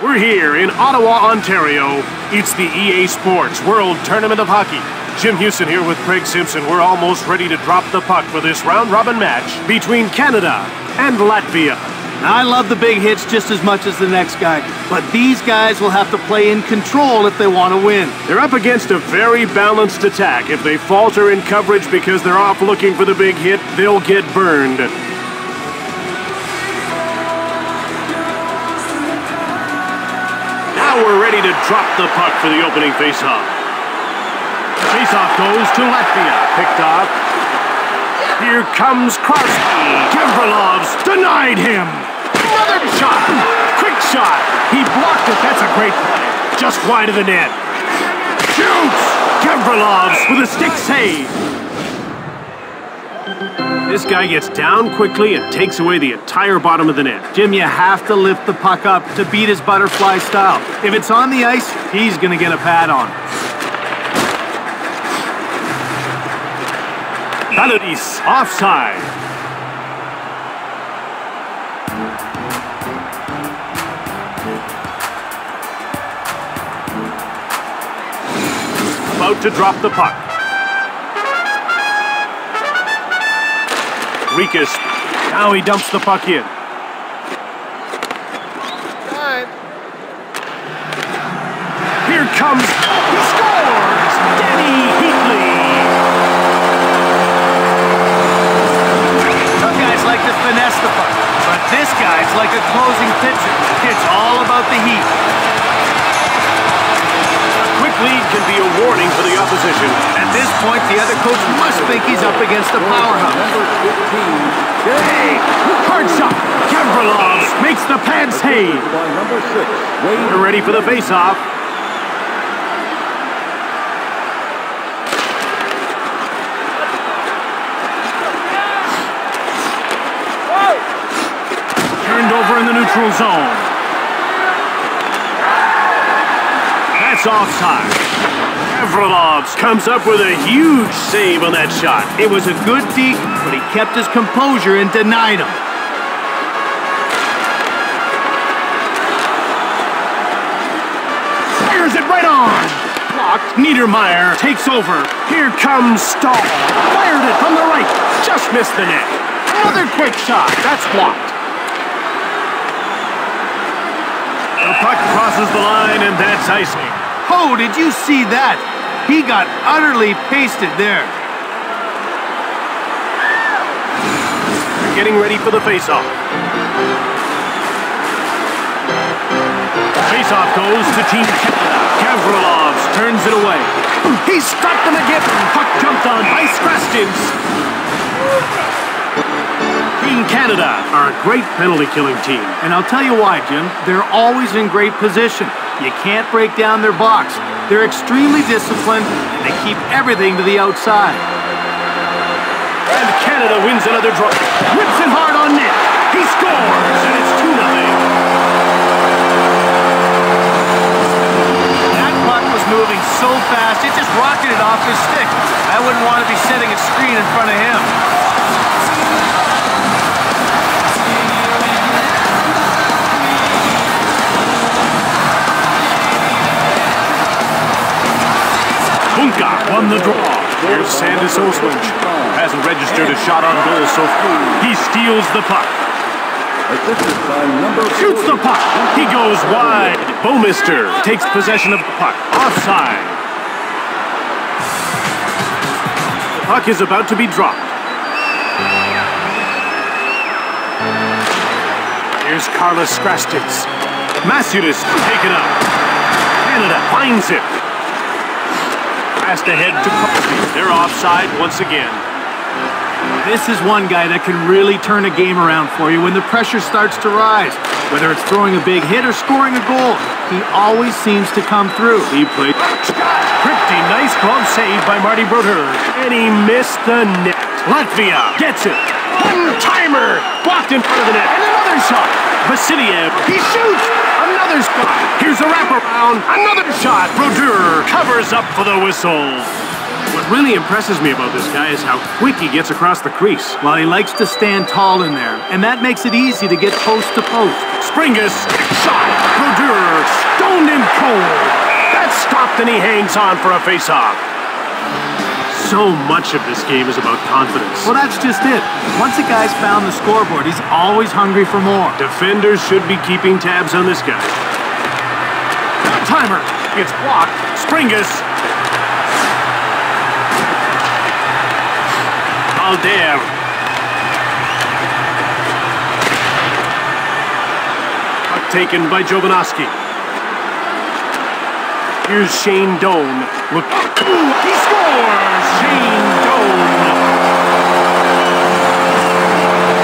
We're here in Ottawa, Ontario. It's the EA Sports World Tournament of Hockey. Jim Houston here with Craig Simpson. We're almost ready to drop the puck for this round robin match between Canada and Latvia. Now, I love the big hits just as much as the next guy, but these guys will have to play in control if they want to win. They're up against a very balanced attack. If they falter in coverage because they're off looking for the big hit, they'll get burned. Ready to drop the puck for the opening faceoff. Faceoff goes to Latvia. Picked off. Here comes Krosky. Gavrilov's denied him. Another shot. Quick shot. He blocked it. That's a great play. Just wide of the net. Shoots. Gavrilov's with a stick save. This guy gets down quickly and takes away the entire bottom of the net. Jim, you have to lift the puck up to beat his butterfly style. If it's on the ice, he's going to get a pad on. Validis offside. About to drop the puck. Rikas. Now he dumps the puck in. Here comes. He scores! Dany Heatley. Some guys like to finesse the puck, but this guy's like a closing pitcher. It's all about the heat. A quick lead can be a warning for the opposition. At this point, the other coach must think he's up against a powerhouse. Number 15, Hey! Hard shot! Gavrilov makes the pad save. We're ready for the faceoff. Turned over in the neutral zone. That's offside. Gavrilovs comes up with a huge save on that shot. It was a good deke, but he kept his composure and denied him. Fires it right on. Blocked. Niedermayer takes over. Here comes Staal. Fired it from the right. Just missed the net. Another quick shot. That's blocked. The puck crosses the line, and that's icing. Oh, did you see that? He got utterly pasted there. They're getting ready for the faceoff. Faceoff goes to Team Canada. Gavrilovs turns it away. He stopped them again. Puck jumped on by Skrastins. Team Canada are a great penalty-killing team. And I'll tell you why, Jim. They're always in great position. You can't break down their box. They're extremely disciplined, and they keep everything to the outside. And Canada wins another draw. Whips it hard on net. He scores, and it's 2 nothing. That puck was moving so fast, it just rocketed off his stick. I wouldn't want to be setting a screen in front of him. Won the draw. Here's Sandis Ozolinsh. Hasn't registered a shot on goal so far. He steals the puck. Shoots the puck. He goes wide. Bouwmeester takes possession of the puck. Offside. The puck is about to be dropped. Here's Karlis Skrastins. Masudas taken up. Canada finds it. Passed ahead to Crosby. They're offside once again. This is one guy that can really turn a game around for you when the pressure starts to rise. Whether it's throwing a big hit or scoring a goal, he always seems to come through. He played pretty nice glove save by Marty Brodeur. And he missed the net. Latvia gets it. One-timer. Blocked in front of the net. And another shot. Vasiliev. He shoots. Another shot. Here's a wraparound. Another shot. Brodeur covers up for the whistle. What really impresses me about this guy is how quick he gets across the crease. Well, he likes to stand tall in there, and that makes it easy to get post to post. Springus, shot, Brodeur Stoned him cold. That's stopped and he hangs on for a face-off. So much of this game is about confidence. Well, that's just it. Once a guy's found the scoreboard, he's always hungry for more. Defenders should be keeping tabs on this guy. Timer. It's blocked. Springus. Alder. Taken by Jovanovski. Here's Shane Doan. Look. Ooh, he scores! Shane Doan.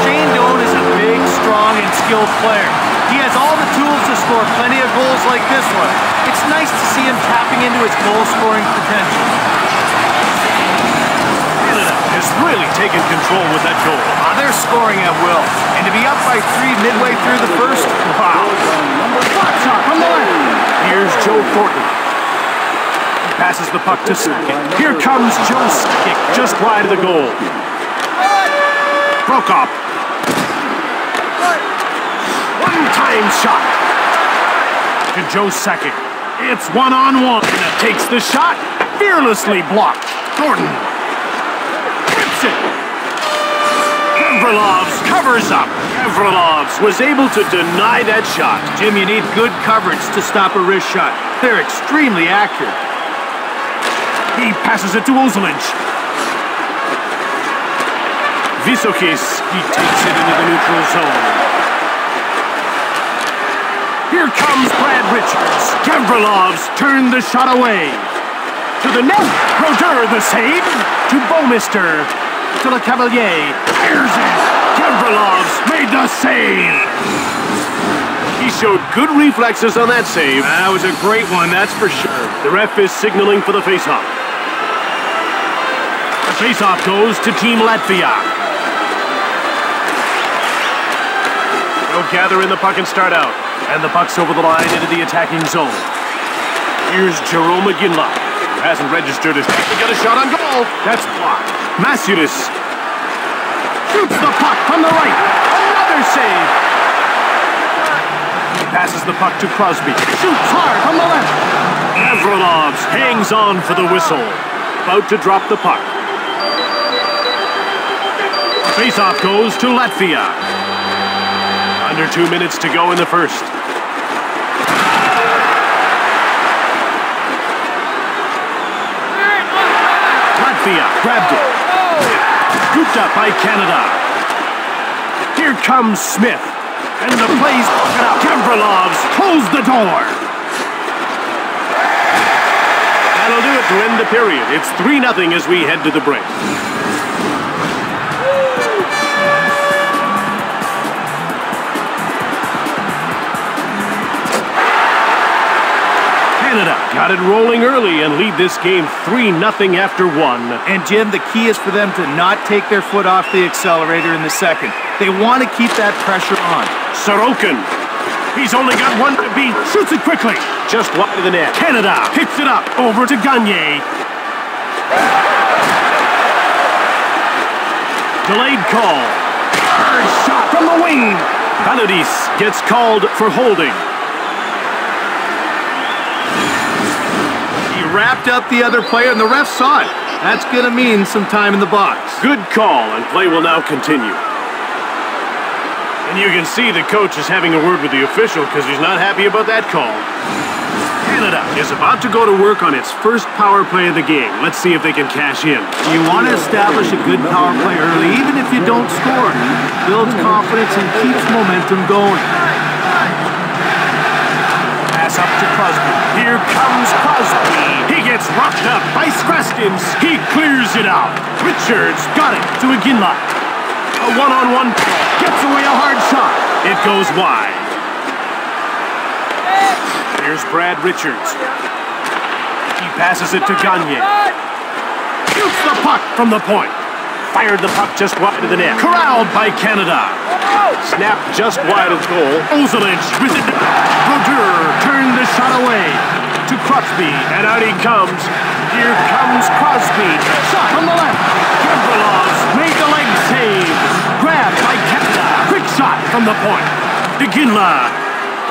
Shane Doan is a big, strong, and skilled player. He has all the tools to score plenty of goals like this one. It's nice to see him tapping into his goal-scoring potential. Canada has really taken control with that goal. Uh, they're scoring at will. And to be up by three midway through the first, wow. Shot shot from the left. Here's Joe Thornton. Passes the puck to Sakic. Here comes Joe Sakic, just wide of the goal. Prokop. One-time shot. To Joe Sakic. It's one-on-one. Takes the shot. Fearlessly blocked. Thornton. Whips it. Gavrilovs covers up. Gavrilovs was able to deny that shot. Jim, you need good coverage to stop a wrist shot. They're extremely accurate. He passes it to Ozolinsh. Visokis, he takes it into the neutral zone. Here comes Brad Richards. Gavrilovs turned the shot away. To the net. Roder the save. To Bouwmeester. To Lecavalier. Fires it. Gavrilovs made the save. He showed good reflexes on that save. That was a great one, that's for sure. The ref is signaling for the faceoff. Faceoff goes to Team Latvia. They'll gather in the puck and start out. And the puck's over the line into the attacking zone. Here's Jarome Iginla, who hasn't registered his to get a shot on goal. That's blocked. Masiudis shoots the puck from the right. Another save. He passes the puck to Crosby. Shoots hard from the left. Gavrilovs hangs on for the whistle. About to drop the puck. Faceoff goes to Latvia. Under two minutes to go in the first. Latvia grabbed it. Scooped up by Canada. Here comes Smyth. And the play's. Gavrilovs close the door. That'll do it to end the period. It's 3-0 as we head to the break. Canada got it rolling early and lead this game 3-0 after one. And Jim, the key is for them to not take their foot off the accelerator in the second. They want to keep that pressure on. Sorokin. He's only got one to beat. Shoots it quickly. Just wide of the net. Canada picks it up over to Gagne. Delayed call. Hard shot from the wing. Validis gets called for holding. Wrapped up the other player, and the ref saw it. That's going to mean some time in the box. Good call, and play will now continue. And you can see the coach is having a word with the official because he's not happy about that call. Canada is about to go to work on its first power play of the game. Let's see if they can cash in. You want to establish a good power play early, even if you don't score. Builds confidence and keeps momentum going. Up to Crosby. Here comes Crosby. He gets rocked up by Skrastins. He clears it out. Richards got it to Iginla. A one-on-one gets away a hard shot. It goes wide. Here's Brad Richards. He passes it to Gagne. Shoots the puck from the point. Fired the puck just wide of the net. Corralled by Canada. Snap just wide of goal. Ozolinsh with it. Roder the shot away to Crosby, and out he comes. Here comes Crosby. Shot from the left. Gavrilovs made the leg save. Grabbed by Canada. Quick shot from the point. DeGinla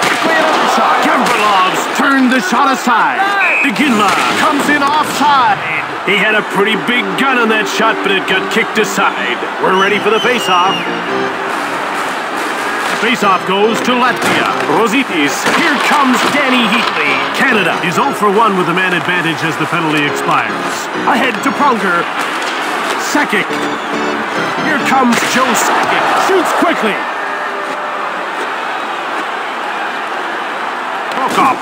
quickly another shot. Gavrilov's Turned the shot aside. Iginla. Comes in offside. He had a pretty big gun on that shot, but it got kicked aside. We're ready for the face-off. Face-off goes to Latvia. Rositis. Here comes Dany Heatley. Canada is 0 for 1 with the man advantage as the penalty expires. Ahead to Pronger. Sakic. Here comes Joe Sakic. Shoots quickly. Prokop.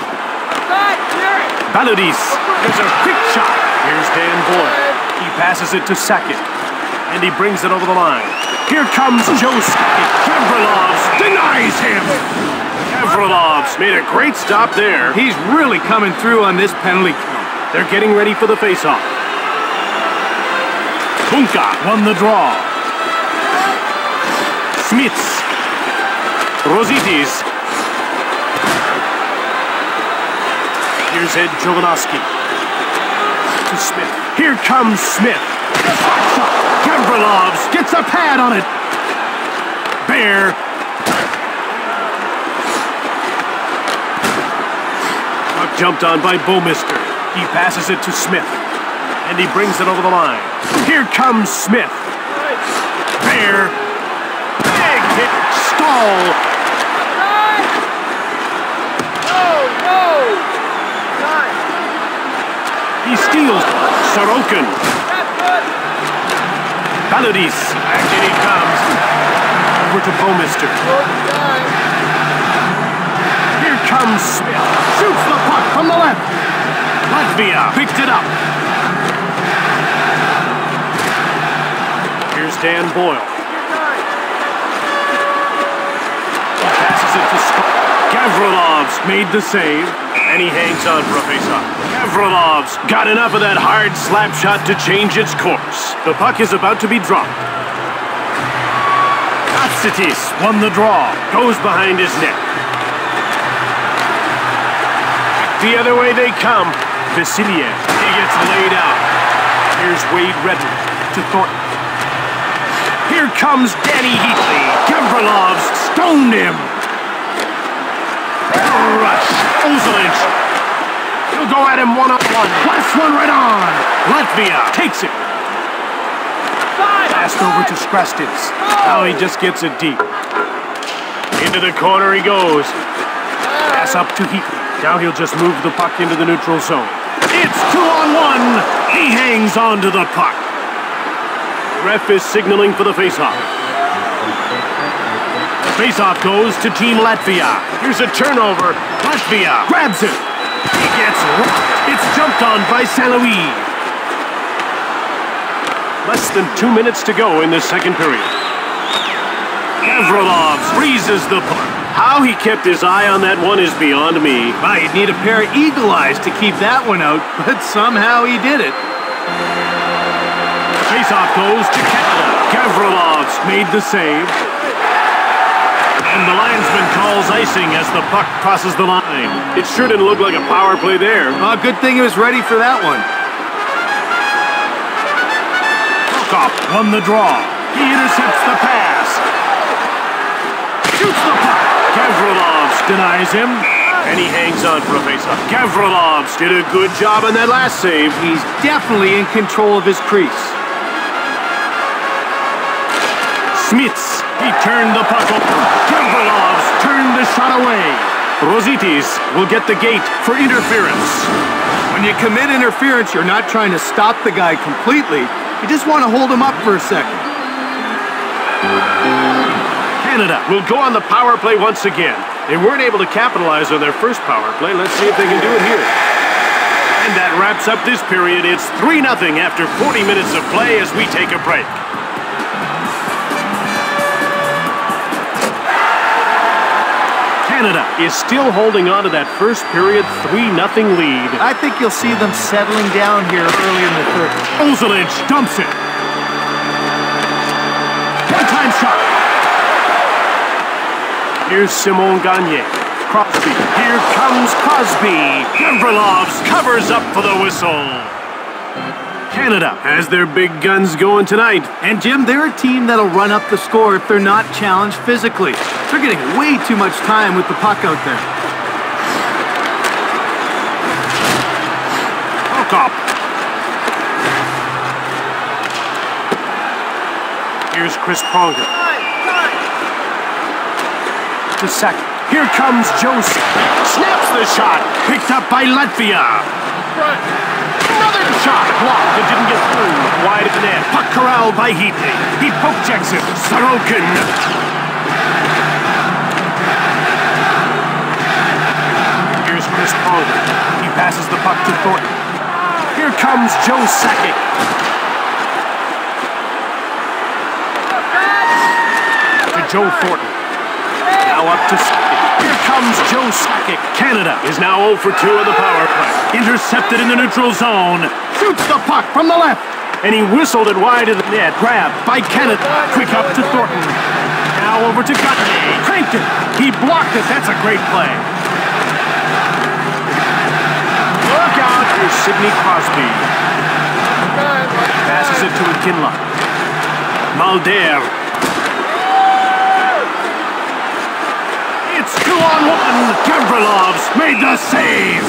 Baludis. There's a quick shot. Here's Dan Boyle. He passes it to Sakic. And he brings it over the line. Here comes Joe Sakic. Denies him. Gavrilovs made a great stop there. He's really coming through on this penalty kill. They're getting ready for the faceoff. Bunka won the draw. Smits. Rositis. Here's Ed Jovanovski. To Smyth. Here comes Smyth. Gavrilovs gets a pad on it. Bear. Puck jumped on by Bouwmeester. He passes it to Smyth. And he brings it over the line. Here comes Smyth. Bear. Big hit. Staal. He steals. Sorokin. Baludis. Back in he comes. Over to Bouwmeester. Here comes Smyth. Shoots the puck from the left. Latvia picked it up. Here's Dan Boyle. He passes it to Scott. Gavrilovs made the save, and he hangs on for a faceoff. Gavrilovs got enough of that hard slap shot to change its course. The puck is about to be dropped. Atsitis won the draw. Goes behind his net. The other way they come. Vasiliev. He gets laid out. Here's Wade Redden to Thornton. Here comes Dany Heatley. Gavrilovs stoned him. He'll go at him one-on-one. Last one right on. Latvia takes it. Passed over to Skrastins. Now he just gets it deep. Into the corner he goes. Pass up to Heatley. Now he'll just move the puck into the neutral zone. It's two on one. He hangs on to the puck. Ref is signaling for the faceoff. The faceoff goes to Team Latvia. Here's a turnover. Latvia grabs it. He gets rocked. It's jumped on by Saint Louis. Less than two minutes to go in this second period. Gavrilov freezes the puck. How he kept his eye on that one is beyond me. Well, you'd need a pair of eagle eyes to keep that one out, but somehow he did it. Faceoff goes to Canada. Gavrilovs made the save. And the linesman calls icing as the puck crosses the line. It sure didn't look like a power play there. Well, good thing he was ready for that one. Prokop won the draw. He intercepts the pass. Shoots the puck. Gavrilovs denies him. And he hangs on for a faceoff. Gavrilovs did a good job on that last save. He's definitely in control of his crease. Smits. He turned the puck over. Gavrilovs turned the shot away. Rositis will get the gate for interference. When you commit interference, you're not trying to stop the guy completely. You just want to hold him up for a second. Canada will go on the power play once again. They weren't able to capitalize on their first power play. Let's see if they can do it here. And that wraps up this period. It's 3-0 after 40 minutes of play as we take a break. Canada is still holding on to that first period 3-0 lead. I think you'll see them settling down here early in the third. Ozolic dumps it. One-time shot. Here's Simon Gagne. Crosby. Here comes Crosby. Gavrilovs covers up for the whistle. Canada has their big guns going tonight. And Jim, they're a team that'll run up the score if they're not challenged physically. They're getting way too much time with the puck out there. Here's Chris Pronger. The second. Here comes Joseph. Snaps the shot. Picked up by Latvia. Front shot. Blocked. It didn't get through. Wide of the net. Puck corralled by Heatley. He poke checks it. Sorokin. Here's Chris Pronger. He passes the puck to Thornton. Here comes Joe Sakic. To Joe Thornton. Now up to Sakic. Here comes Joe Sakic. Canada is now 0 for 2 of the power play. Intercepted in the neutral zone. Shoots the puck from the left. And he whistled it wide of the net. Grabbed by Canada. Quick up to Thornton. Now over to Gagne. Cranked it. He blocked it. That's a great play. Look out. Here's Sidney Crosby. Passes it to McKinley. Mulder. It's two on one. Gavrilovs made the save.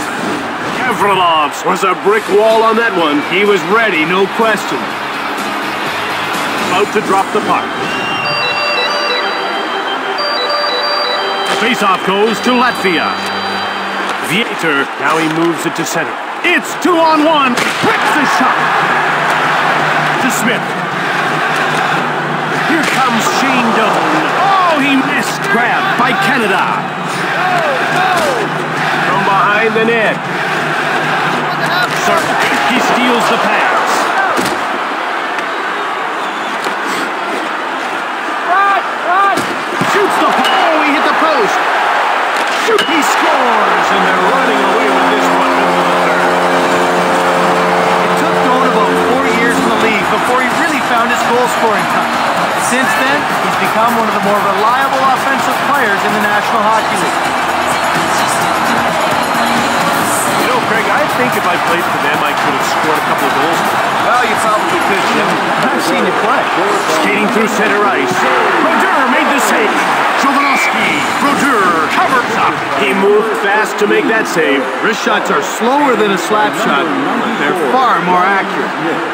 Gavrilovs was a brick wall on that one. He was ready, no question. About to drop the puck. Faceoff goes to Latvia. Vieter, now he moves it to center. It's two on one. Whips the shot. To Smyth. Here comes Canada. From behind the net. He steals the pass. Shoots the Oh, he hit the post. Shoot, he scores, and they're running away with this one. It took about four years in the league before he really found his goal-scoring time. Since then, he's become one of the more reliable offensive players in the National Hockey League. You know, Craig, I think if I played for them, I could have scored a couple of goals. Well, you probably could, Jim. I've seen you play. Skating through center ice. Brodeur made the save. Jovanovski. Brodeur covers up. He moved fast to make that save. Wrist shots are slower than a slap shot. They're far more accurate.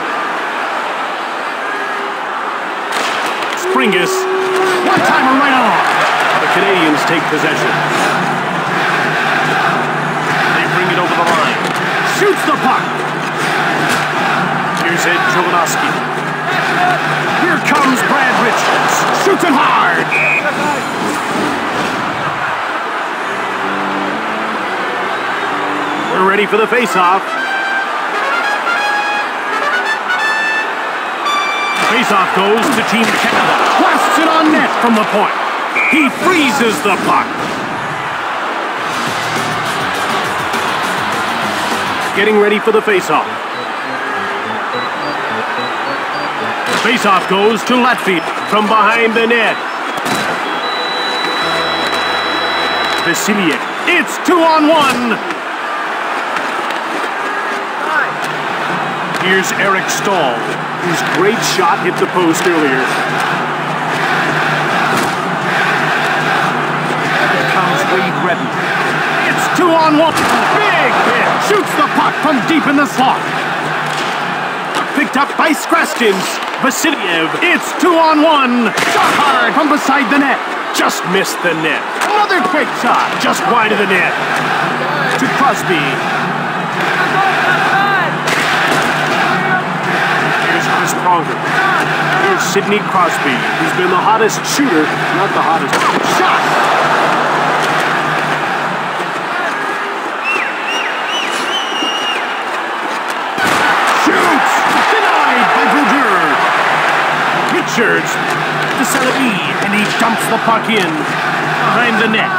Springus. One timer right on. The Canadians take possession. They bring it over the line. Shoots the puck. Here's Ed Jovanovski. Here comes Brad Richards. Shoots it hard. We're ready for the face-off. Face-off goes to Team Canada. Blasts it on net from the point. He freezes the puck. Getting ready for the face-off. Face-off goes to Latvia from behind the net. Vasiliev. It's two on one. Here's Eric Staal, whose great shot hit the post earlier. Here comes Wade Redden. It's two on one. Big hit. Shoots the puck from deep in the slot. Picked up by Skrastins. Vasiliev. It's two on one. Shot hard from beside the net. Just missed the net. Another quick shot. Just wide of the net. To Crosby. Here's Here's Sidney Crosby, He's been the hottest shooter, not the hottest shot. Shoots! Denied by Brodeur. Richards to Salabi, and he dumps the puck in behind the net.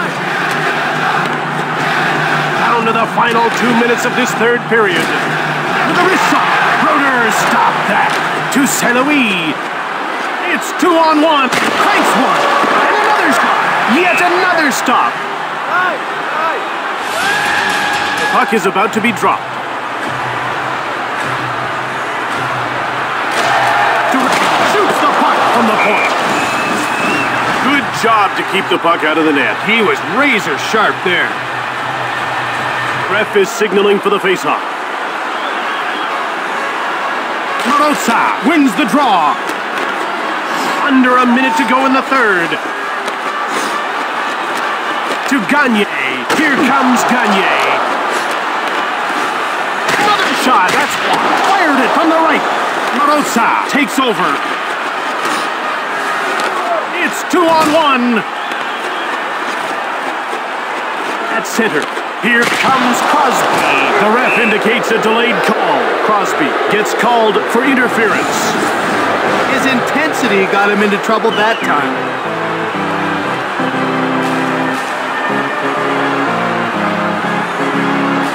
Down to the final two minutes of this third period. With a wrist shot. Brodeur stopped that. To Saint-Louis. It's two on one. Cranks one. And another stop. Yet another stop. The puck is about to be dropped. Shoots the puck from the point. Good job to keep the puck out of the net. He was razor sharp there. Ref is signaling for the faceoff. Morosa wins the draw. Under a minute to go in the third. To Gagne. Here comes Gagne. Another shot. That's fired it from the right. Marosa takes over. It's two on one. At center. Here comes Crosby. The ref indicates a delayed call. Crosby gets called for interference. His intensity got him into trouble that time.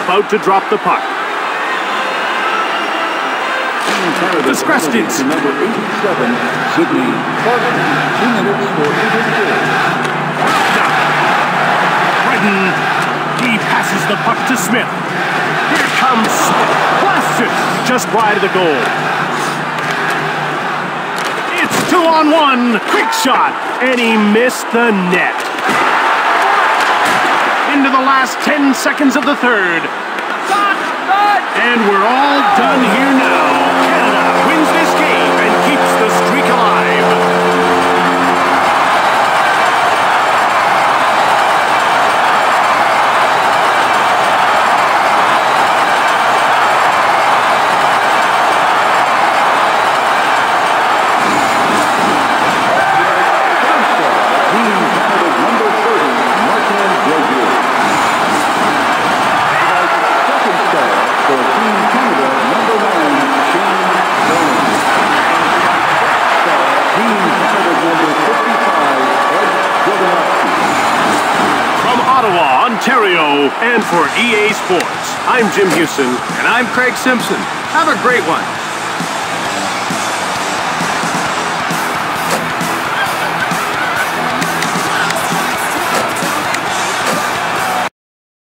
About to drop the puck. Discrested. Number 87, Sidney Crosby. Two minutes for interference. Britton. The puck to Smyth. Here comes Smyth. Blasts it just wide of the goal. It's two on one. Quick shot. And he missed the net. Into the last 10 seconds of the third. And we're all done here now. I'm Jim Houston. And I'm Craig Simpson. Have a great one.